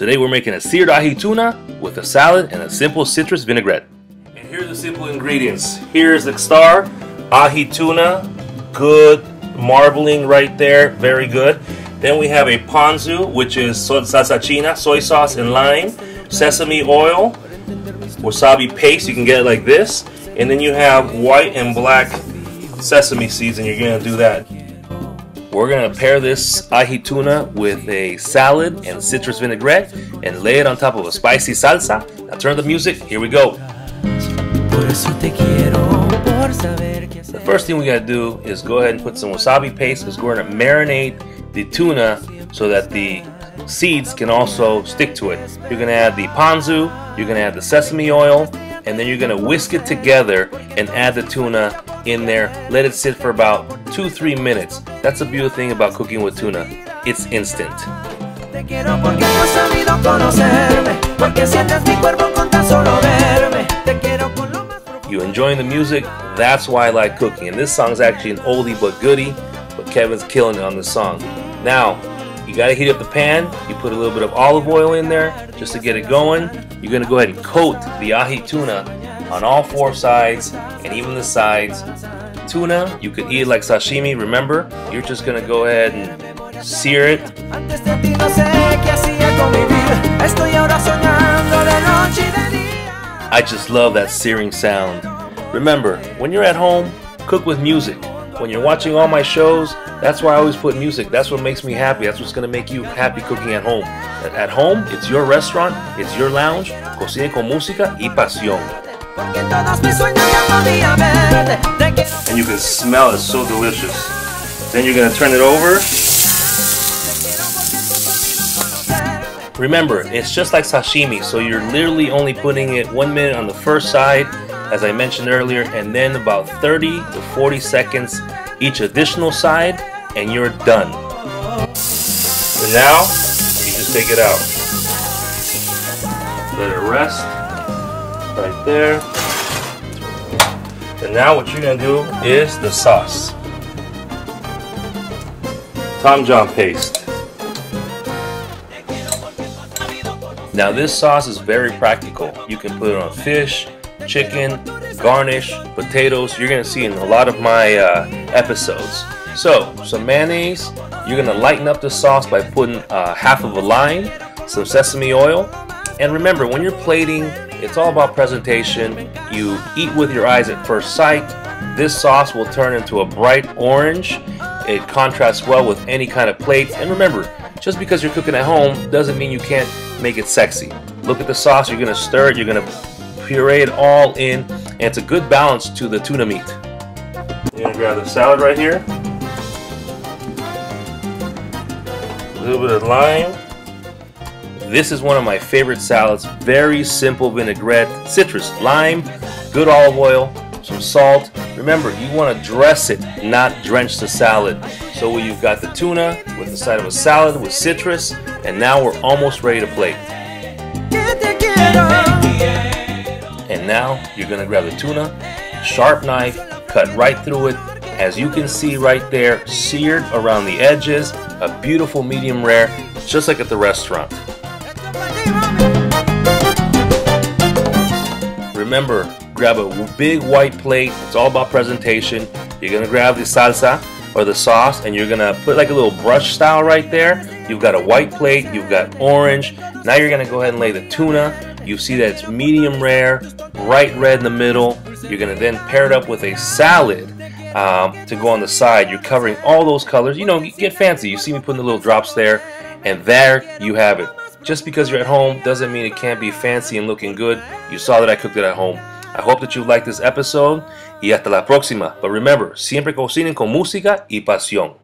Today we're making a seared ahi tuna with a salad and a simple citrus vinaigrette. And here's the simple ingredients. Here's the star, ahi tuna, good marbling right there, very good. Then we have a ponzu, which is salsa china, soy sauce and lime, sesame oil, wasabi paste, you can get it like this. And then you have white and black sesame seeds and you're gonna do that. We're gonna pair this ahi tuna with a salad and citrus vinaigrette and lay it on top of a spicy salsa. Now turn the music, here we go. The first thing we gotta do is go ahead and put some wasabi paste because we're gonna marinate the tuna so that the seeds can also stick to it. You're gonna add the ponzu, you're gonna add the sesame oil, and then you're gonna whisk it together and add the tuna in there. Let it sit for about two, three minutes. That's the beautiful thing about cooking with tuna. It's instant. You enjoying the music? That's why I like cooking. And this song is actually an oldie but goodie, but Kevin's killing it on this song. Now, you gotta heat up the pan. You put a little bit of olive oil in there just to get it going. You're gonna go ahead and coat the ahi tuna on all four sides and even the sides. Tuna, you could eat it like sashimi. Remember, you're just gonna go ahead and sear it. I just love that searing sound. Remember, when you're at home, cook with music. When you're watching all my shows, that's why I always put music. That's what makes me happy. That's what's going to make you happy cooking at home. At home, it's your restaurant, it's your lounge. Cocine con música y pasión. And you can smell it so delicious. Then you're going to turn it over. Remember, it's just like sashimi, so you're literally only putting it one minute on the first side, as I mentioned earlier, and then about 30 to 40 seconds each additional side, and you're done. And now, you just take it out. Let it rest right there. And now what you're gonna do is the sauce. Tom John paste. Now this sauce is very practical. You can put it on fish, chicken, garnish, potatoes. You're gonna see in a lot of my uh, episodes. So, some mayonnaise. You're gonna lighten up the sauce by putting uh, half of a lime, some sesame oil, and remember, when you're plating, it's all about presentation. You eat with your eyes at first sight. This sauce will turn into a bright orange. It contrasts well with any kind of plate. And remember, just because you're cooking at home doesn't mean you can't make it sexy. Look at the sauce, you're gonna stir it, you're gonna puree it all in, and it's a good balance to the tuna meat. You're gonna grab the salad right here. A little bit of lime. This is one of my favorite salads. Very simple vinaigrette, citrus, lime, good olive oil, some salt. Remember, you want to dress it, not drench the salad. So you've got the tuna with the side of a salad with citrus, and now we're almost ready to plate. And now you're to grab the tuna, sharp knife, cut right through it. As you can see right there, seared around the edges, a beautiful medium rare, just like at the restaurant. Remember, grab a big white plate. It's all about presentation. You're gonna grab the salsa or the sauce and you're gonna put like a little brush style right there. You've got a white plate, you've got orange. Now you're gonna go ahead and lay the tuna. You see that it's medium rare, bright red in the middle. You're gonna then pair it up with a salad um, to go on the side. You're covering all those colors. You know, get fancy. You see me putting the little drops there, and there you have it. Just because you're at home doesn't mean it can't be fancy and looking good. You saw that I cooked it at home. I hope that you liked this episode y hasta la próxima. But remember, siempre cocinen con música y pasión.